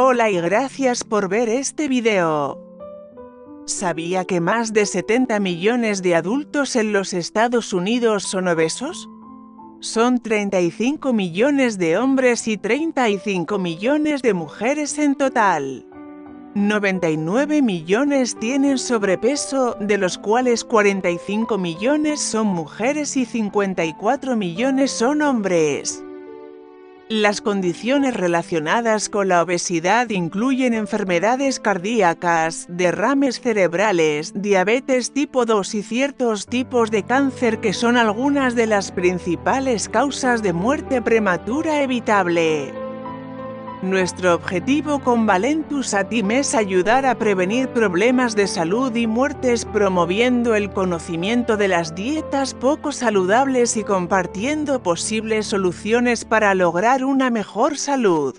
Hola y gracias por ver este video. ¿Sabía que más de 70 millones de adultos en los Estados Unidos son obesos? Son 35 millones de hombres y 35 millones de mujeres en total. 99 millones tienen sobrepeso, de los cuales 45 millones son mujeres y 54 millones son hombres. Las condiciones relacionadas con la obesidad incluyen enfermedades cardíacas, derrames cerebrales, diabetes tipo 2 y ciertos tipos de cáncer que son algunas de las principales causas de muerte prematura evitable. Nuestro objetivo con Valentus Atim es ayudar a prevenir problemas de salud y muertes promoviendo el conocimiento de las dietas poco saludables y compartiendo posibles soluciones para lograr una mejor salud.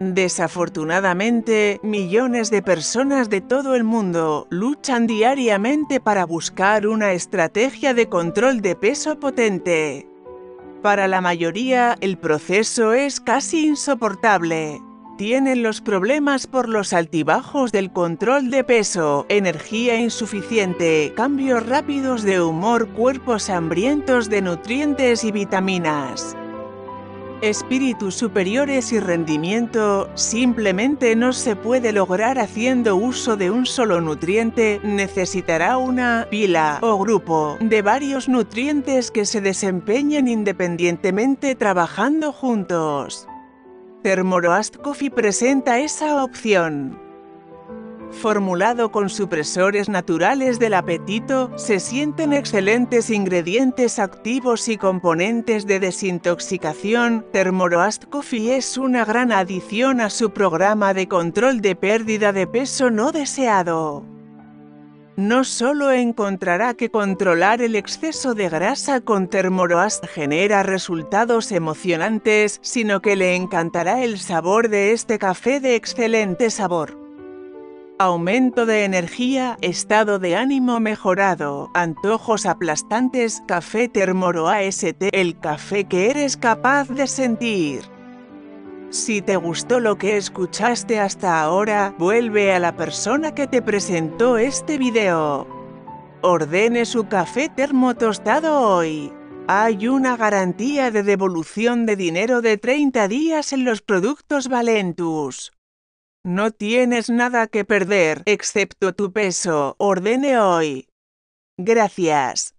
Desafortunadamente, millones de personas de todo el mundo luchan diariamente para buscar una estrategia de control de peso potente. Para la mayoría, el proceso es casi insoportable. Tienen los problemas por los altibajos del control de peso, energía insuficiente, cambios rápidos de humor, cuerpos hambrientos de nutrientes y vitaminas espíritus superiores y rendimiento simplemente no se puede lograr haciendo uso de un solo nutriente, necesitará una pila o grupo de varios nutrientes que se desempeñen independientemente trabajando juntos. Thermoroast Coffee presenta esa opción. Formulado con supresores naturales del apetito, se sienten excelentes ingredientes activos y componentes de desintoxicación. Thermoroast Coffee es una gran adición a su programa de control de pérdida de peso no deseado. No solo encontrará que controlar el exceso de grasa con Thermoroast genera resultados emocionantes, sino que le encantará el sabor de este café de excelente sabor aumento de energía, estado de ánimo mejorado, antojos aplastantes, café Termoro AST, el café que eres capaz de sentir. Si te gustó lo que escuchaste hasta ahora, vuelve a la persona que te presentó este video. Ordene su café termo tostado hoy. Hay una garantía de devolución de dinero de 30 días en los productos Valentus. No tienes nada que perder, excepto tu peso. Ordene hoy. Gracias.